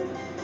Okay. Alright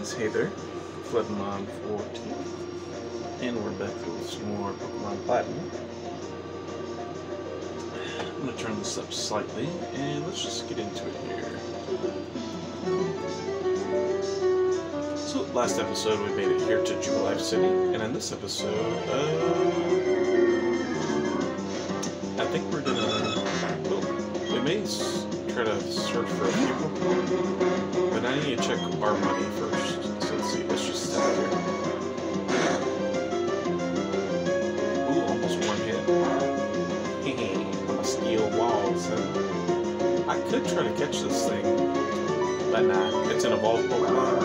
guys, hey there. Floodmon 14. And we're back with some more Pokemon Platinum. I'm gonna turn this up slightly and let's just get into it here. So last episode we made it here to Jubilife City, and in this episode, uh, I think we're gonna. Well, we may try to search for a few Pokemon, but I need to check our money first. Could try to catch this thing, but nah, it's an evolved Pokemon.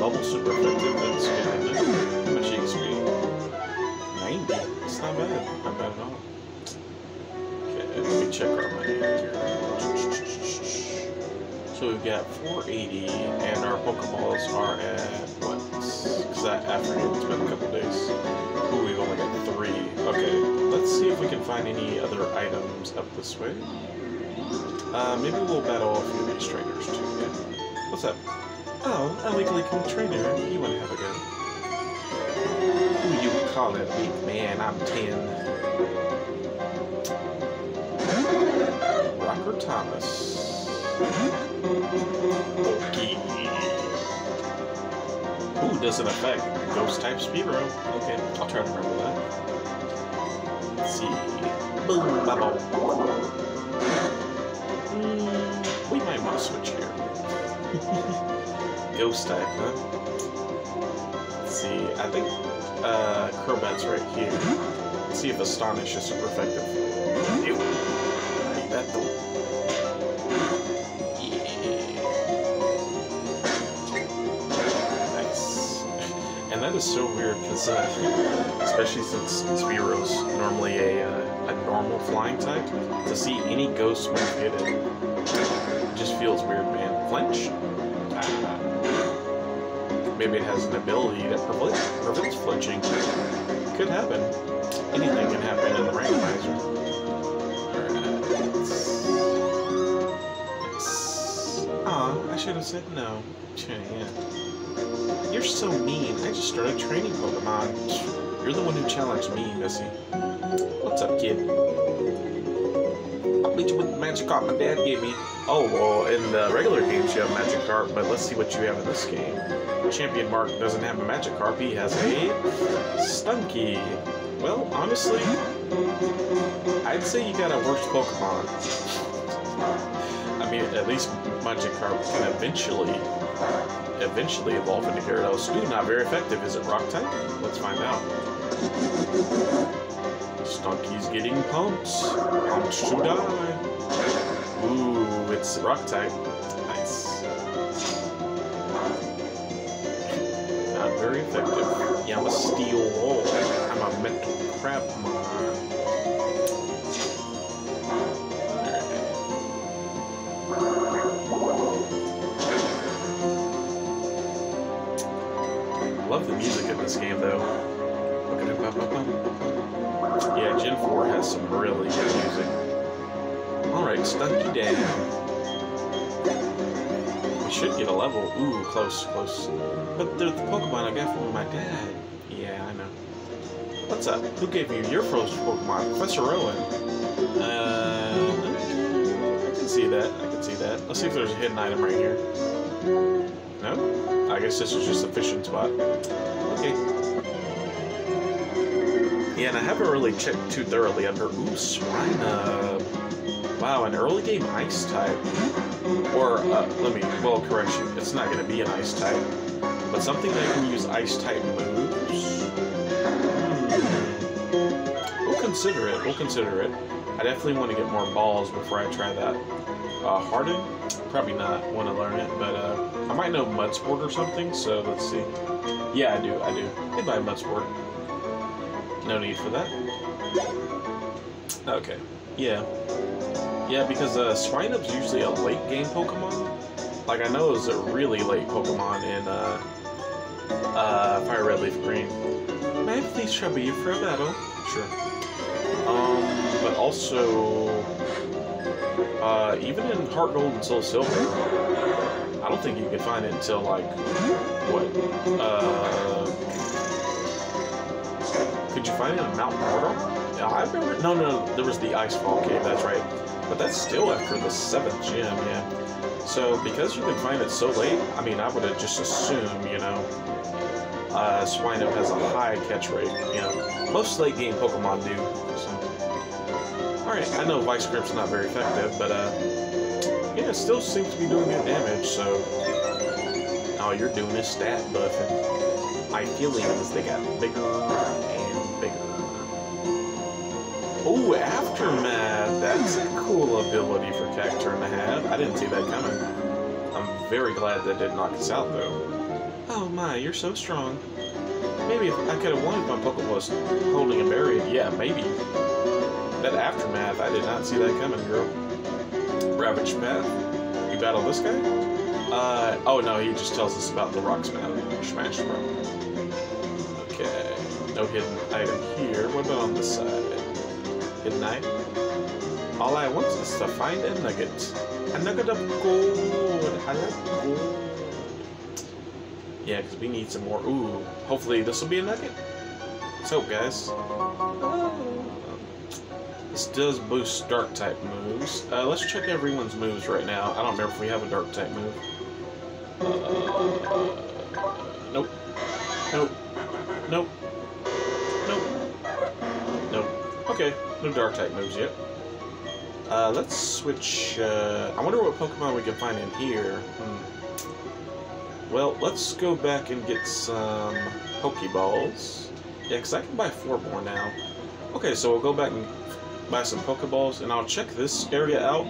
Bubble super effective. That's good. How much XP? 90. It's not bad. Not bad at all. Okay, let me check our money here. So we've got 480, and our Pokeballs are at what? Because after it's been a couple days. Ooh, we've only got three. Find any other items up this way. Uh, maybe we'll battle a few of these trainers too. Yeah. What's up? Oh, a weekly trainer. You want to have a go? Who you call it, weak man? I'm ten. Rocker Thomas. Okay. Ooh, does it affect ghost type Spearow? Okay, I'll try to remember that. Let's see. Boom, bubble. Mm, we might want to switch here. Ghost type, huh? Let's see. I think uh, Crobat's right here. Let's see if Astonish is super effective. Ew. I hate that though. And that is so weird because, uh, especially since Spearow's normally a, uh, a normal flying type, to see any ghost move hit it, just feels weird, man. Flinch? Ah. Maybe it has an ability that prevent, prevents flinching. Could happen. Anything can happen in the randomizer. I should have said no. Yeah. You're so mean. I just started training Pokemon. You're the one who challenged me, Missy. What's up, kid? I'll beat you with the Magikarp my dad gave me. Oh, well, in the regular games you have Magic Magikarp, but let's see what you have in this game. Champion Mark doesn't have a Magikarp, he has a Stunky. Well, honestly, I'd say you got a worse Pokemon. I mean, at least Magikarp can eventually, eventually evolve into Gyarados. Ooh, not very effective. Is it Rock type? Let's find out. Stunky's getting pumped. Pumped to die. Ooh, it's Rock type. Nice. Not very effective. Yeah, I'm a steel wall. I'm a metal crab. I love the music in this game, though. Yeah, Gen 4 has some really good music. Alright, Stunky down. We should get a level. Ooh, close, close. But they're the Pokemon I got from my dad. Yeah, I know. What's up? Who gave you your first Pokemon? Professor Rowan. Uh, I can see that. I can see that. Let's see if there's a hidden item right here. No? I guess this is just a fishing spot. Okay. Yeah, and I haven't really checked too thoroughly under Ooh, Swinub. Wow, an early game ice type. Or, uh, let me, well, correction, it's not going to be an ice type. But something that can use ice type moves? Hmm. We'll consider it, we'll consider it. I definitely want to get more balls before I try that. Uh, Harden? Probably not want to learn it, but uh, I might know Mudsport or something, so let's see. Yeah, I do, I do. Goodbye, Mudsport. No need for that. Okay, yeah. Yeah, because uh, Swinub's usually a late game Pokemon. Like, I know it was a really late Pokemon in uh, uh, Fire Red Leaf Green. May I please trouble you for a battle? Sure. Um, but also, uh, even in Heart Gold and Soul Silver, I don't think you can find it until like what? Uh, could you find it in Mount Mortar? Yeah, I remember. No, no, there was the Icefall Cave. That's right. But that's still after the seventh gym, yeah. So because you can find it so late, I mean, I would have just assumed, you know, uh, Swinub has a high catch rate. You know, most late game Pokemon do. So. All right, I know Vice Grip's not very effective, but uh, yeah, it still seems to be doing good damage. So, all you're doing is stat buffing. My feelings they got bigger and bigger. Oh, Aftermath! That's a cool ability for Cacturne to have. I didn't see that coming. I'm very glad that didn't knock us out, though. Oh my, you're so strong. Maybe if I could have won if my Pokemon was holding a berry. Yeah, maybe. That Aftermath, I did not see that coming, girl. Ravage Path. You battle this guy? Uh, oh no, he just tells us about the Rock Smash, Smash Bro. Okay, no hidden item here. What about on this side? Hidden item? All I want is to find a nugget. A nugget of gold. I like gold. Yeah, because we need some more. Ooh, hopefully this will be a nugget. Let's hope, guys. This does boost dark type moves. Uh, let's check everyone's moves right now. I don't remember if we have a dark type move. Uh, nope. Nope. Nope. Nope. Nope. Okay, no dark type moves yet. Uh, let's switch. Uh, I wonder what Pokemon we can find in here. Hmm. Well, let's go back and get some Pokeballs. Yeah, because I can buy four more now. Okay, so we'll go back and buy some Pokeballs, and I'll check this area out.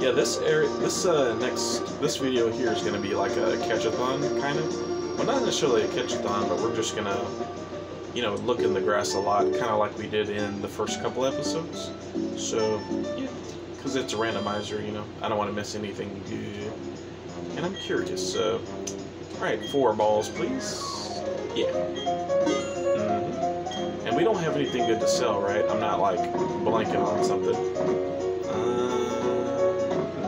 Yeah, this area, this uh, next, this video here is to be like a catch-a-thon, kind of. Well, not necessarily a catch-a-thon, but we're just to, you know, look in the grass a lot, kind of like we did in the first couple episodes. So, yeah, because it's a randomizer, you know. I don't want to miss anything good. And I'm curious, so... Alright, four balls, please. Yeah. We don't have anything good to sell, right? I'm not, like, blanking on something. Uh,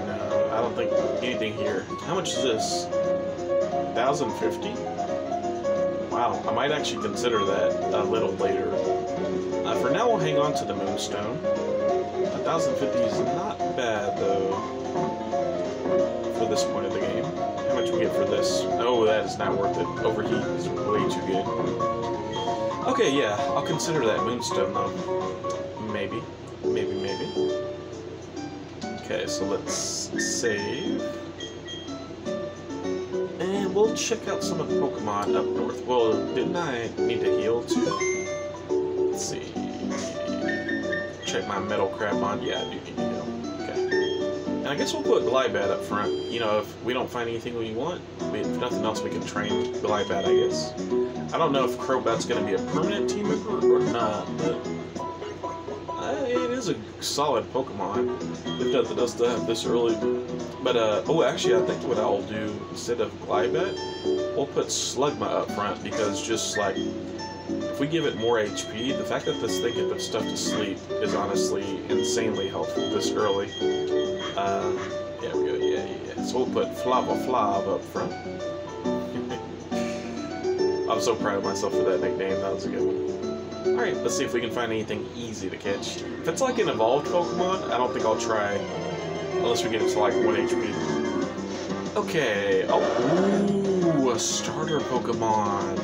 no, I don't think anything here. How much is this? 1,050? Wow, I might actually consider that a little later. Uh, for now, we'll hang on to the Moonstone. 1,050 is not bad, though, for this point of the game. How much we get for this? Oh, that is not worth it. Overheat is way too good. Okay, yeah, I'll consider that Moonstone, though. Maybe. Maybe, maybe. Okay, so let's save. And we'll check out some of the Pokemon up north. Well, didn't I need to heal, too? Let's see. Check my Metal crap Crabmon. Yeah, I do need to. I guess we'll put Glibat up front. You know, if we don't find anything we want, if nothing else, we can train Glibat, I guess. I don't know if Crobat's going to be a permanent team member or not, but uh, it is a solid Pokemon. If nothing else to have this early. But, uh, oh, actually, I think what I'll do, instead of Glibat, we'll put Slugma up front, because just, like, if we give it more HP, the fact that this thing can put stuff to sleep is honestly insanely helpful this early. Uh, yeah, we go, yeah, yeah. So we'll put Flava Flav up front. I'm so proud of myself for that nickname, that was a good one. Alright, let's see if we can find anything easy to catch. If it's like an evolved Pokemon, I don't think I'll try, unless we get it to like 1 HP. Okay, oh, ooh, a starter Pokemon.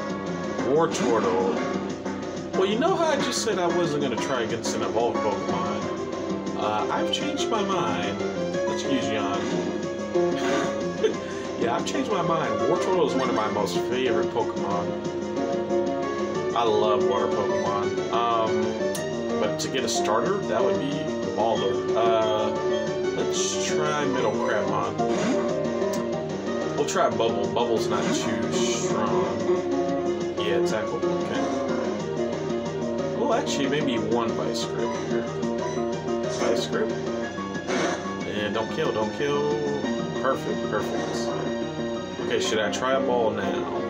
Wartortle. Well, you know how I just said I wasn't going to try against an evolved Pokemon? Uh, I've changed my mind. Let's use yeah, I've changed my mind. Wartortle is one of my most favorite Pokemon. I love water Pokemon. Um, but to get a starter, that would be baller. Uh, let's try Middle Crabmon. We'll try Bubble. Bubble's not too strong. Yeah, tackle. Okay. Well, actually, maybe one Vice Grip here. Grip. And don't kill, don't kill. Perfect, perfect. Okay, should I try a ball now?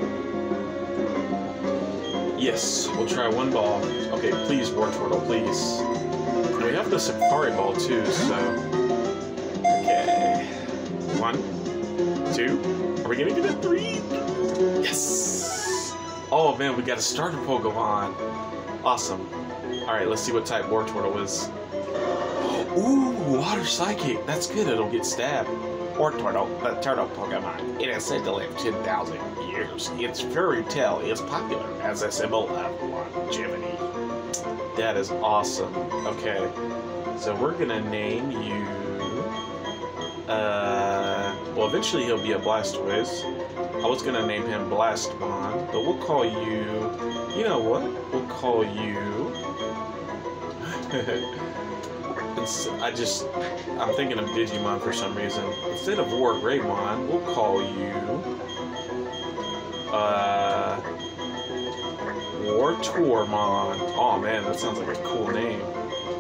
Yes, we'll try one ball. Okay, please, Wartortle, please. And we have the Safari Ball too, so... Okay. One, two. Are we gonna get a three? Yes! Oh man, we got a starter Pokemon. Awesome. Alright, let's see what type Wartortle is. Ooh, Water Psychic. That's good, it'll get stabbed. Wartortle, the turtle Pokemon. It is said to live 10,000 years. Its furry tail is popular as a symbol of longevity. That is awesome. Okay. So we're gonna name you. Uh. Well, eventually he'll be a Blastoise. I was gonna name him Blastmon, but we'll call you. You know what? We'll call you. It's- I just. I'm thinking of Digimon for some reason. Instead of WarGreymon, we'll call you. Uh. War Tormon. Oh man, that sounds like a cool name.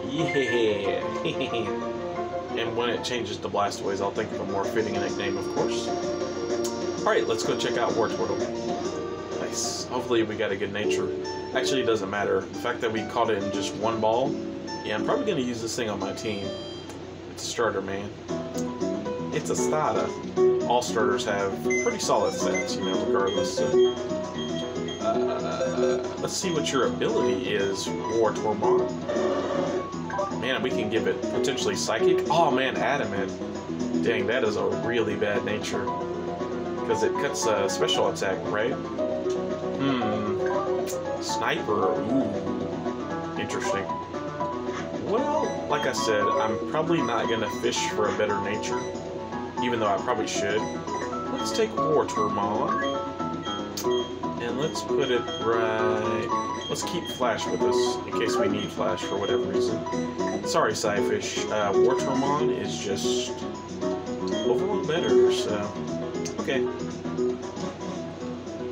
Yeah. and when it changes to Blastoise, I'll think of a more fitting nickname, of course. Alright, let's go check out Wartortle. Nice. Hopefully we got a good nature. Actually, it doesn't matter. The fact that we caught it in just one ball, yeah, I'm probably going to use this thing on my team. It's a starter, man. It's a starter. All starters have pretty solid stats, you know, regardless. So. Uh, let's see what your ability is, War Tormon. Man, we can give it potentially Psychic. Oh man, Adamant. Dang, that is a really bad nature. Because it cuts a special attack, right? Hmm. Sniper. Ooh. Interesting. Well, like I said, I'm probably not going to fish for a better nature. Even though I probably should. Let's take War Tormon. And let's put it right... Let's keep Flash with us, in case we need Flash for whatever reason. Sorry, Psyfish. Uh, War is just... overall better, so... Okay.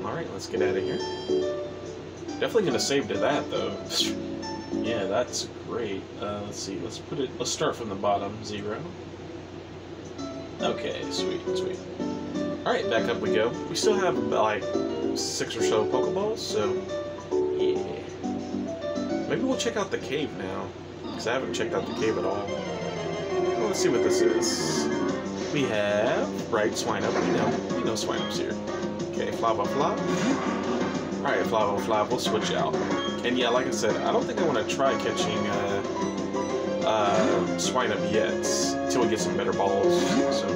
Alright, let's get out of here. Definitely gonna save to that, though. yeah, that's great. Uh, let's see, let's put it... Let's start from the bottom, zero. Okay, sweet, sweet. Alright, back up we go. We still have, like, six or so Pokeballs, so... Yeah. Maybe we'll check out the cave now. Because I haven't checked out the cave at all. Well, let's see what this is. We have... Right, Swinub. We know. We know Swinub's here. Okay, Flava Flav. Alright, Flava Flav, we'll switch out. And yeah, like I said, I don't think I want to try catching, uh... Uh... Yet. Until we get some better balls, so...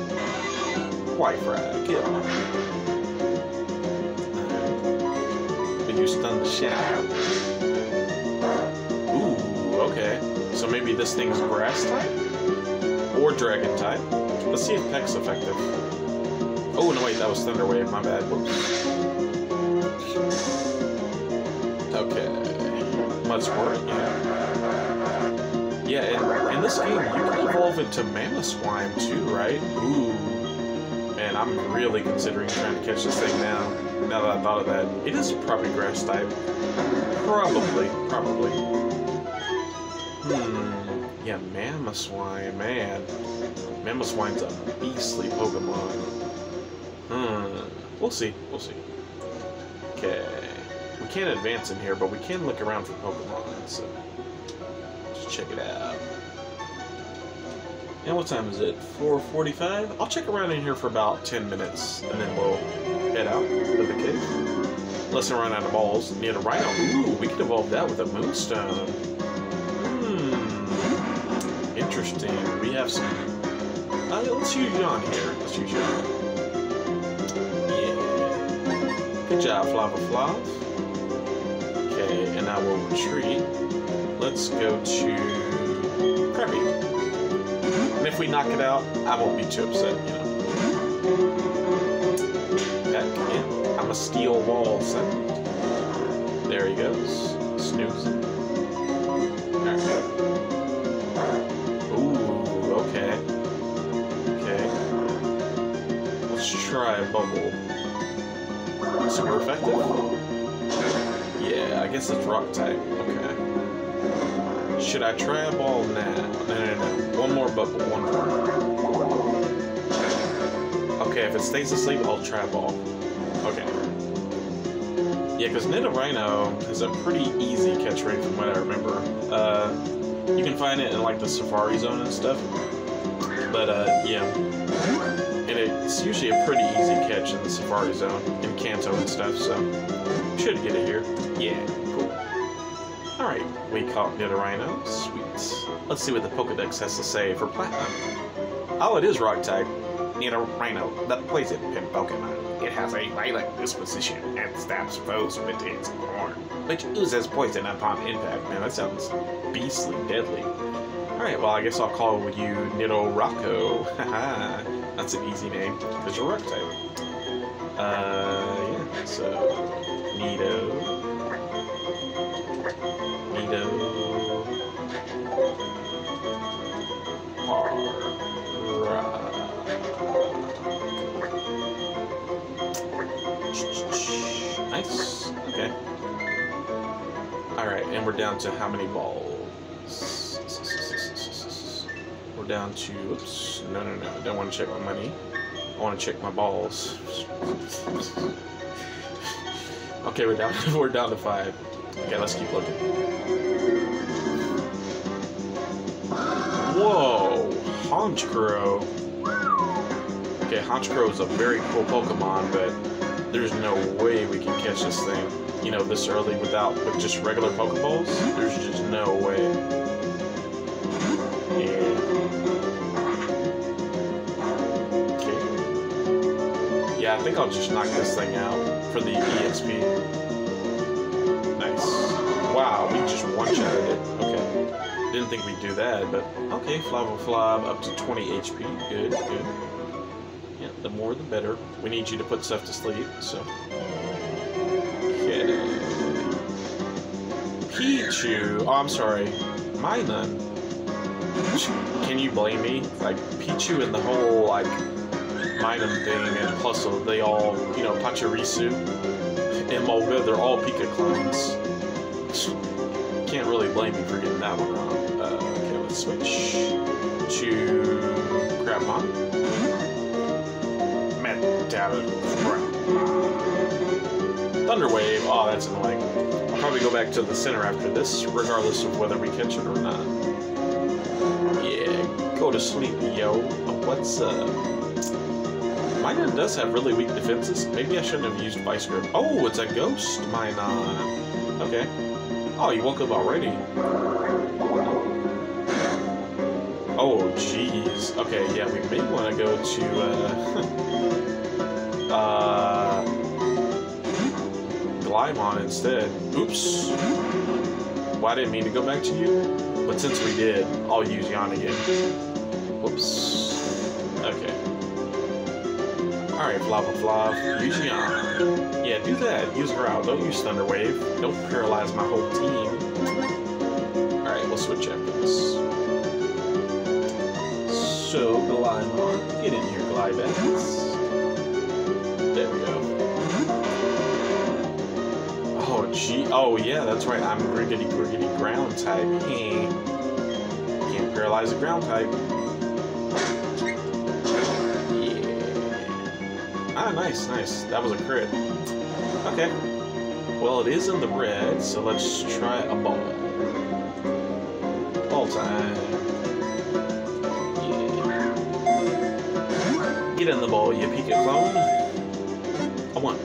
White frag, get on. But you stun the shit out. Ooh, okay. So maybe this thing's grass type? Or dragon type. Let's see if Peck's effective. Oh, no, wait, that was Thunder Wave, my bad. Whoops. Mudsport, yeah. Yeah, in, in this game, you can evolve into Mammoth Mamoswine too, right? Ooh. Man, I'm really considering trying to catch this thing now. Now that I thought of that. It is probably grass type. Probably. Probably. Hmm. Yeah, Mamoswine, man. Mamoswine's a beastly Pokemon. Hmm. We'll see. We'll see. Okay. We can't advance in here, but we can look around for Pokemon, so let's check it out. And what time is it? 4.45? I'll check around in here for about 10 minutes, and then we'll head out of the cave. Unless I run out of balls. Nidorino. Ooh, we could evolve that with a Moonstone. Hmm. Interesting. We have some... Uh, let's use Yawn here. Let's use Yawn. Yeah. Good job, Flava Flav. Okay, and now now we'll retreat. Let's go to Krabby. Mm-hmm. And if we knock it out, I won't be too upset, you know. Mm-hmm. Back in. I'm a steel wall set. There he goes. Snoozing. Ooh, okay. Okay. Let's try a bubble. Super effective? I guess it's rock type. Okay. Should I try a ball now? No, no, no. One more bubble. One more. Okay, if it stays asleep, I'll try a ball. Okay. Yeah, because Nidorino is a pretty easy catch rate from what I remember. Uh, you can find it in like the Safari Zone and stuff. But uh, yeah, and it's usually a pretty easy catch in the Safari Zone in Kanto and stuff. So should get it here. Yeah, cool. All right, we caught Nidorino. Sweet. Let's see what the Pokedex has to say for Platinum. Oh, it is Rock type. Nidorino, the poison in Pokemon. It has a violent disposition and stabs foes with its horn, which oozes poison upon impact. Man, that sounds beastly deadly. Alright, well, I guess I'll call you Nido Rocco. Haha, that's an easy name, because you're rock type. Uh, yeah, so. Nido. Nido. Nice. Okay. Alright, and we're down to how many balls? We're down to. Oops. No, no, no. I don't want to check my money. I want to check my balls. Okay, we're down. we're down to five. Okay, let's keep looking. Whoa, Honchkrow. Okay, Honchkrow is a very cool Pokemon, but there's no way we can catch this thing, you know, this early without with just regular Pokeballs. There's just no way. Yeah. Okay. Yeah, I think I'll just knock this thing out for the EXP. Nice. Wow, we just one-shotted it. Okay. Didn't think we'd do that, but okay, Flava Flav up to 20 HP. Good, good. Yeah, the more the better. We need you to put stuff to sleep, so. Okay. Pichu. Oh, I'm sorry. Minun. Uh, can you blame me? Like, Pichu and the whole, like, Minun thing, and plus uh, they all, you know, Pachirisu and Molga, they're all Pika clones. Can't really blame me for getting that one wrong. Uh, okay, let's switch to Crabmon. Thunderwave. Oh, that's annoying. I'll probably go back to the center after this, regardless of whether we catch it or not. Yeah, go to sleep, yo. What's up? Minun does have really weak defenses. Maybe I shouldn't have used Vice Grip. Oh, it's a ghost Minun. Okay. Oh, you woke up already. Oh, jeez. Okay, yeah, we may want to go to, uh... uh... Glimon instead. Oops. Well, I didn't mean to go back to you, but since we did, I'll use Yawn again. Whoops. Alright, Flava Flav, use Yawn. Yeah, do that. Use Growl. Don't use Thunder Wave. Don't paralyze my whole team. Alright, we'll switch after. So, Glimon, get in here, Glibex. There we go. Oh, gee. Oh, yeah, that's right. I'm Griggity Griggity Ground type. Can't paralyze a ground type. Ah, nice, nice. That was a crit. Okay. Well, it is in the red, so let's try a ball. Ball time. Get in the ball, you Pika clone. A one,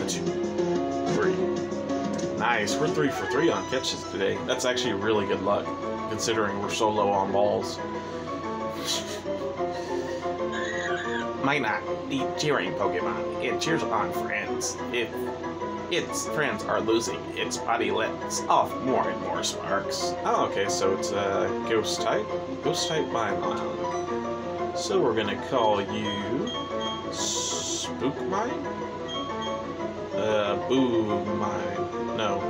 a two, three. Nice, we're three for three on catches today. That's actually really good luck, considering we're so low on balls. Might not be cheering Pokemon. It cheers on friends. If its friends are losing. Its body lets off more and more sparks. Oh, okay, so it's a ghost type. Ghost type Minecon. So we're gonna call you Spook Mine? Uh, Boo Mine. No.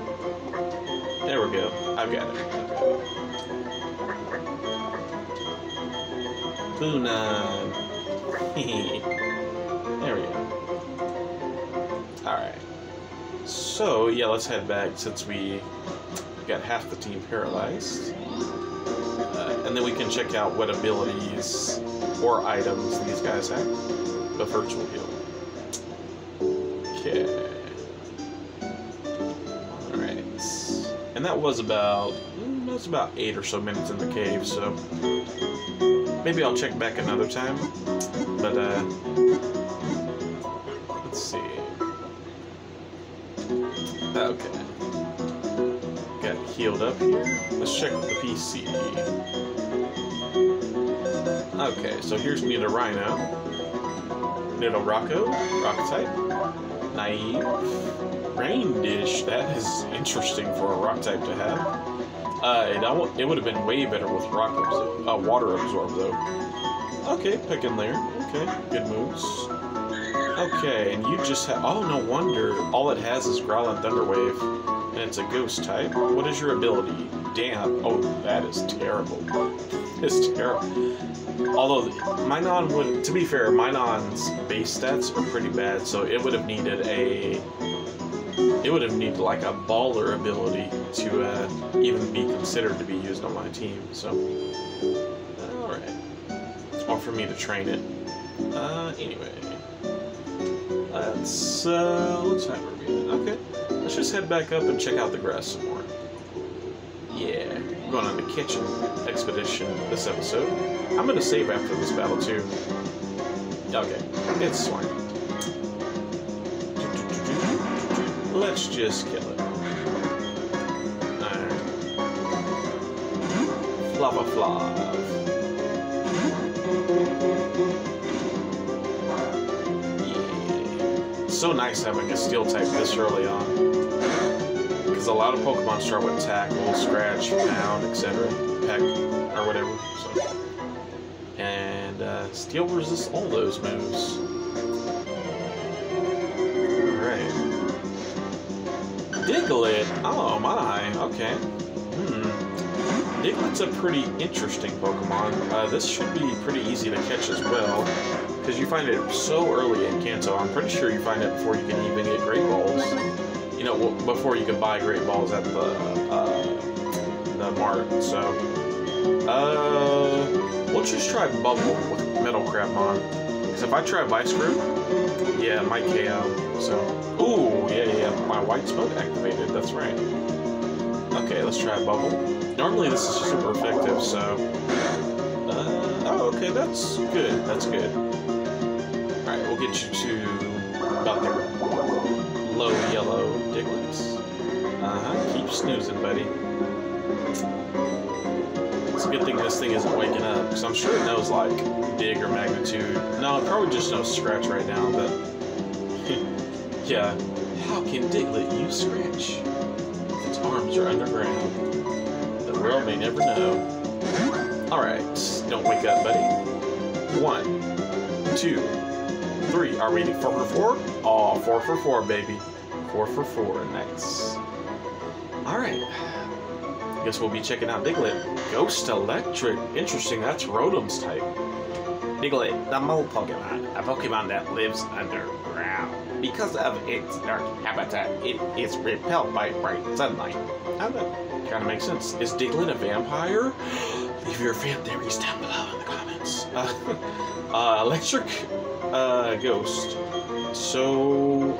There we go. I've got it. It. Boonan. there we go. Alright. So, yeah, let's head back since we got half the team paralyzed. Uh, and then we can check out what abilities or items these guys have. The virtual heal. Okay. Alright. And that was about was about eight or so minutes in the cave, so maybe I'll check back another time. But uh let's see. Okay. Got healed up here. Let's check the PC. Okay, so here's Nita Rhino. Nido Rocco, Rock type. Naive. Rain Dish, that is interesting for a rock type to have. Uh, it, it would have been way better with rock uh, water absorb though. Okay, pick and layer. Okay, good moves. Okay, and you just have. Oh, no wonder. All it has is Growlithe Thunderwave, and it's a ghost type. What is your ability? Damn. Oh, that is terrible. It's terrible. Although Minun would, to be fair, Minun's base stats are pretty bad, so it would have needed a. It would have needed like a baller ability to uh, even be considered to be used on my team. So, all right, or for me to train it. Uh, anyway. Let's, uh, let's have her be Okay. Let's just head back up and check out the grass some more. Yeah. We're going on the kitchen expedition this episode. I'm gonna save after this battle too. Okay. It's fine. Let's just kill it. Alright. Flava. So nice having a steel type this early on. Because a lot of Pokemon start with tackle, scratch, pound, etc. Peck, or whatever. So. And uh, steel resists all those moves. Alright. Diglett! Oh my, okay. Hmm. Diglett's a pretty interesting Pokemon. Uh, this should be pretty easy to catch as well, because you find it so early in Kanto. I'm pretty sure you find it before you can even get Great Balls. You know, before you can buy Great Balls at the uh, the mart. So, uh, let's just try Bubble with Metal Crabmon. Because if I try Vice Grip, yeah, it might KO. So, ooh, yeah, yeah, my White Smoke activated. That's right. Okay, let's try Bubble. Normally this is super effective, so... Uh, oh, okay, that's good. That's good. Alright, we'll get you to about the low yellow Diglets. Uh-huh, keep snoozing, buddy. It's a good thing this thing isn't waking up, because I'm sure it knows, like, Dig or Magnitude. No, it probably just knows Scratch right now, but... yeah. How can Diglett use Scratch? Its arms are underground. The world may never know. Alright, don't wake up, buddy. One, two, three. Are we four for four? Oh, four for four, baby. Four for four, nice. Alright. Guess we'll be checking out Diglett. Ghost Electric. Interesting, that's Rotom's type. Diglett, the mole Pokemon, a Pokemon that lives underground. Because of its dark habitat, it is repelled by bright sunlight. Oh, that kind of makes sense. Is Diglett a vampire? Leave your fan theories down below in the comments. Uh, uh, electric uh, Ghost. So,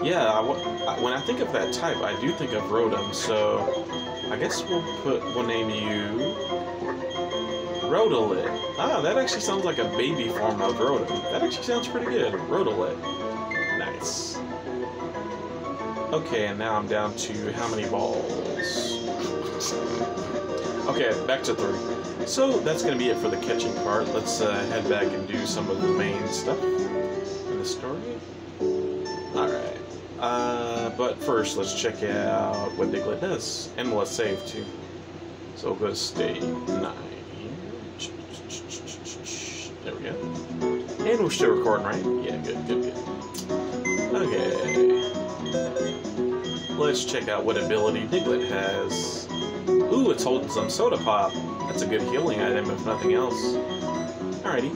yeah, I- when I think of that type, I do think of Rotom. So, I guess we'll put we'll name you Rotolit. Ah, that actually sounds like a baby form of Rotom. That actually sounds pretty good. Rotolit. Okay, and now I'm down to how many balls? Okay, back to three. So that's gonna be it for the catching part. Let's uh, head back and do some of the main stuff in the story. All right. Uh, but first, let's check out what Diglett does. And let's save too. So we'll go to state 9. There we go. And we're still recording, right? Yeah, good, good, good. Okay. Let's check out what ability Diglett has. Ooh, it's holding some soda pop. That's a good healing item, if nothing else. Alrighty.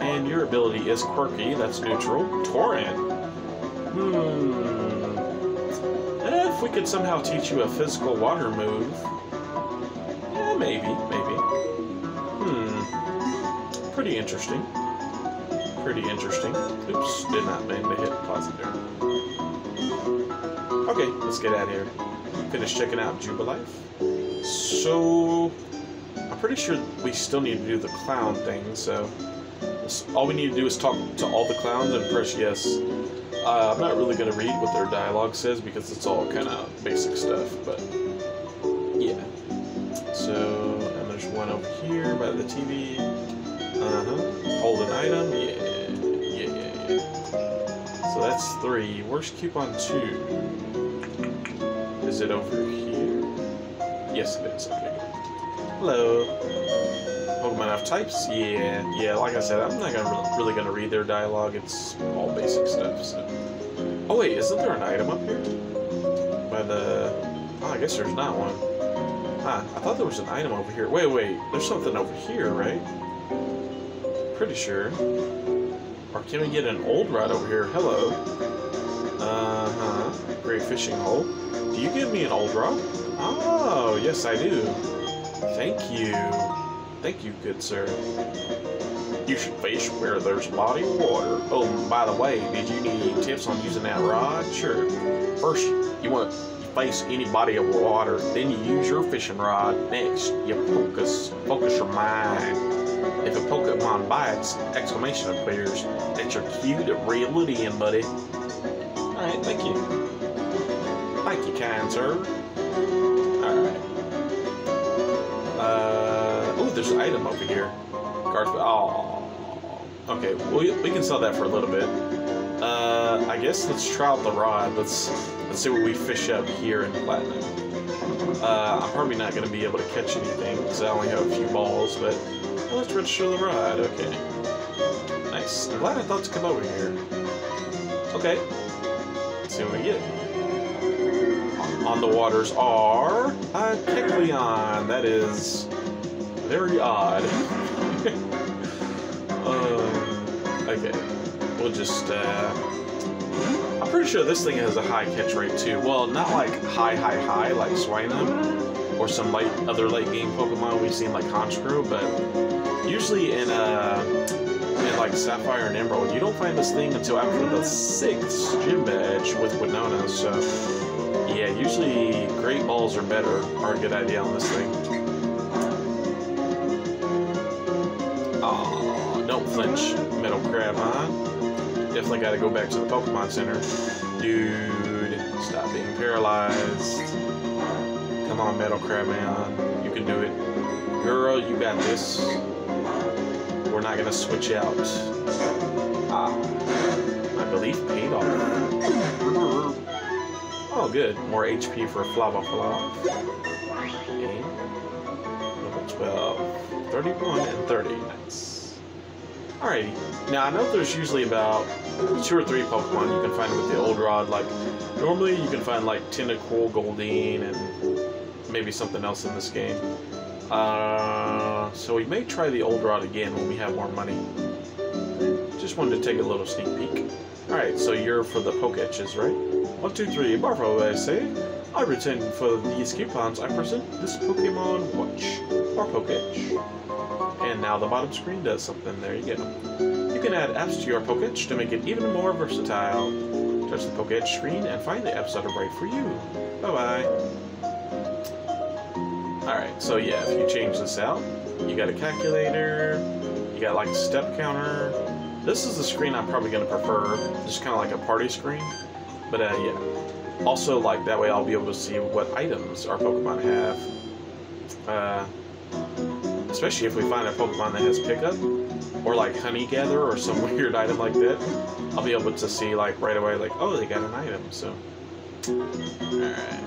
And your ability is quirky, that's neutral. Torrent. Hmm. If we could somehow teach you a physical water move. Yeah, maybe, maybe. Hmm. Pretty interesting. Pretty interesting. Oops, did not mean to hit pause there. Okay, let's get out of here. Finish checking out Jubilife. So, I'm pretty sure we still need to do the clown thing, so all we need to do is talk to all the clowns and press yes. Uh, I'm not really going to read what their dialogue says because it's all kind of basic stuff, but yeah. So, and there's one over here by the TV. Uh huh. Hold an item. Yeah. So that's three. Where's coupon two? Is it over here? Yes, it is. Okay. Hello. Pokemon have types? Yeah, yeah. Like I said, I'm not gonna really gonna read their dialogue. It's all basic stuff. So. Oh wait, isn't there an item up here? By the. Oh, I guess there's not one. Huh? I thought there was an item over here. Wait, wait. There's something over here, right? Pretty sure. Or can we get an old rod over here? Hello. Uh huh. Great fishing hole. Do you give me an old rod? Oh, yes, I do. Thank you. Thank you, good sir. You should fish where there's body of water. Oh, by the way, did you need any tips on using that rod? Sure. First, you want to face any body of water, then you use your fishing rod. Next, you focus focus your mind. If a Pokemon bites, exclamation appears. That's your cue to reel it in, buddy. Alright, thank you. Thank you, kind sir. Alright. Uh, oh, there's an item over here. Garth, oh. Okay, we, we can sell that for a little bit. Uh, I guess let's try out the rod. Let's let's see what we fish up here in Platinum. Uh, I'm probably not going to be able to catch anything because I only have a few balls, but well, let's register the rod. Okay. Nice. I'm glad I thought to come over here. Okay. Let's see what we get. On the waters are a Kecleon. That is very odd. um, okay. We'll just, uh, I'm pretty sure this thing has a high catch rate too. Well, not like high, high, high like Swinub or some light, other late game Pokemon we've seen like Honchkrow, but usually in, uh, in like Sapphire and Emerald, you don't find this thing until after the sixth gym badge with Winona, so yeah, usually Great Balls are better, are a good idea on this thing. Aw, don't flinch, Metal Crab, huh? Definitely gotta go back to the Pokemon Center. Dude, stop being paralyzed. Come on, Metal Crab Man. You can do it. Girl, you got this. We're not gonna switch out. Ah, my belief paid off. Oh, good. More HP for Flava Flav. Okay. Level 12. 31 and 30. Nice. Alrighty. Now, I know there's usually about two or three Pokemon you can find with the old rod. Like, normally you can find like Tentacool, Goldeen, and maybe something else in this game. Uh, so we may try the old rod again when we have more money. Just wanted to take a little sneak peek. Alright, so you're for the Poketches, right? One, two, three, Marvo, I say. I return for these coupons. I present this Pokemon Watch, or Poketch. And now the bottom screen does something. There you go. You can add apps to your Poketch to make it even more versatile. Touch the Poketch screen and find the apps that are right for you. Bye-bye. Alright, so yeah, if you change this out, you got a calculator, you got like a step counter. This is the screen I'm probably going to prefer, just kind of like a party screen. But uh, yeah. Also, like, that way I'll be able to see what items our Pokemon have. Uh, especially if we find a Pokemon that has pickup, or like Honey Gather or some weird item like that, I'll be able to see like right away, like, oh, they got an item. So, alright.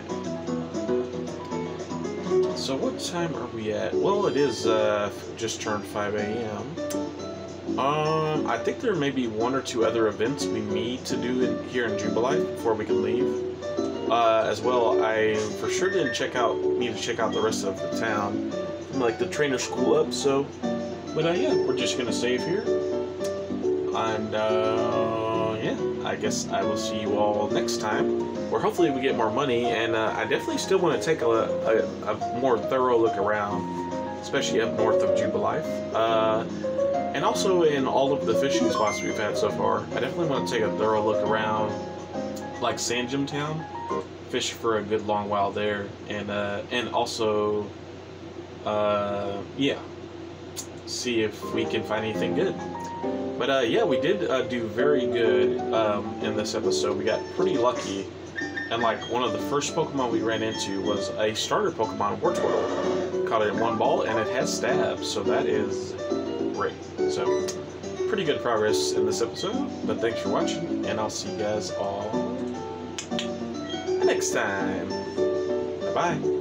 So what time are we at? Well, it is uh, just turned 5 a.m. Um, I think there may be one or two other events we need to do in, here in Jubilife before we can leave. Uh, as well, I for sure didn't check out need to check out the rest of the town, like the trainer school up. So, but uh, yeah, we're just gonna save here, and uh, I guess I will see you all next time. Where hopefully we get more money, and uh, I definitely still want to take a, a, a, more thorough look around, especially up north of Jubilife. Uh, and also in all of the fishing spots we've had so far, I definitely want to take a thorough look around, like Sandgem Town, fish for a good long while there, and uh, and also, uh, yeah, see if we can find anything good. But uh, yeah, we did uh, do very good um, in this episode. We got pretty lucky and like one of the first Pokemon we ran into was a starter Pokemon, Wartortle. Caught it in one ball and it has stabs, so that is great. So pretty good progress in this episode, but thanks for watching, and I'll see you guys all next time. Bye.